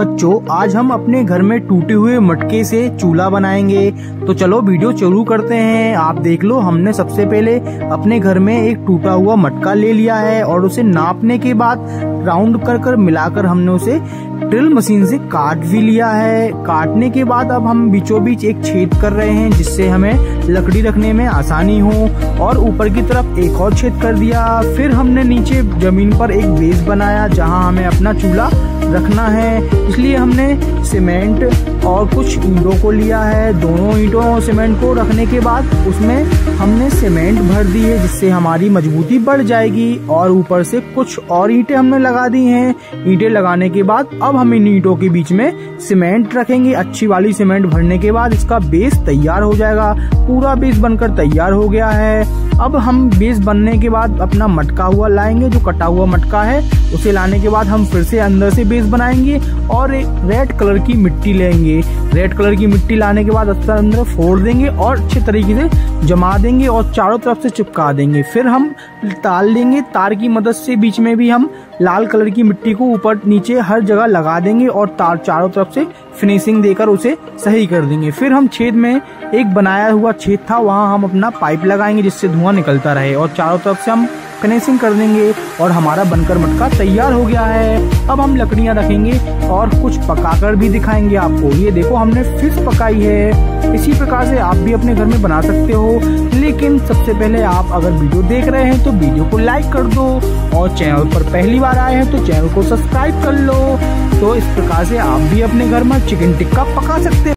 बच्चों, आज हम अपने घर में टूटे हुए मटके से चूल्हा बनाएँगे। तो चलो, वीडियो शुरू करते हैं। आप देख लो, हमने सबसे पहले अपने घर में एक टूटा हुआ मटका ले लिया है और उसे नापने के बाद राउंड कर कर मिलाकर हमने उसे ड्रिल मशीन से काट भी लिया है। काटने के बाद अब हम बीचों बीच एक छेद कर रहे हैं, जिससे हमें लकड़ी रखने में आसानी हो। और ऊपर की तरफ़ एक और छेद कर दिया। फिर हमने नीचे ज़मीन पर एक बेस बनाया, जहाँ हमें अपना चूल्हा रखना है। इसलिए हमने सीमेंट और कुछ ईंटों को लिया है। दोनों ईंटों और सीमेंट को रखने के बाद उसमें हमने सीमेंट भर दी है, जिससे हमारी मजबूती बढ़ जाएगी और ऊपर से कुछ और ईंटें हमने लगा दी हैं। ईंटें लगाने के बाद अब हम इन ईंटों के बीच में सीमेंट रखेंगे। अच्छी वाली सीमेंट भरने के बाद इसका बेस तैयार हो जाएगा। पूरा बेस बनकर तैयार हो गया है। अब हम बेस बनने के बाद अपना मटका हुआ लाएँगे। जो कटा हुआ मटका है, उसे लाने के बाद हम फिर से अंदर से बेस बनाएँगे और रेड कलर की मिट्टी लेंगे। रेड कलर की मिट्टी लाने के बाद अस्तर अंदर फोड़ देंगे और अच्छे तरीके से जमा देंगे और चारों तरफ़ से चिपका देंगे। फिर हम तार लेंगे। तार की मदद से बीच में भी हम लाल कलर की मिट्टी को ऊपर नीचे हर जगह लगा देंगे और तार चारों तरफ़ से फिनिशिंग देकर उसे सही कर देंगे। फिर हम छेद में एक बनाया हुआ छेद था, वहाँ हम अपना पाइप लगाएँगे जिससे धुआँ निकलता रहे और चारों तरफ़ से हम फिनिशिंग कर देंगे और हमारा बनकर मटका तैयार हो गया है। अब हम लकड़ियाँ रखेंगे और कुछ पकाकर भी दिखाएँगे आपको। ये देखो, हमने फ़िश पकाई है। इसी प्रकार से आप भी अपने घर में बना सकते हो। लेकिन सबसे पहले आप अगर वीडियो देख रहे हैं तो वीडियो को लाइक कर दो और चैनल पर पहली बार आए हैं तो चैनल को सब्सक्राइब कर लो। तो इस प्रकार से आप भी अपने घर में चिकन टिक्का पका सकते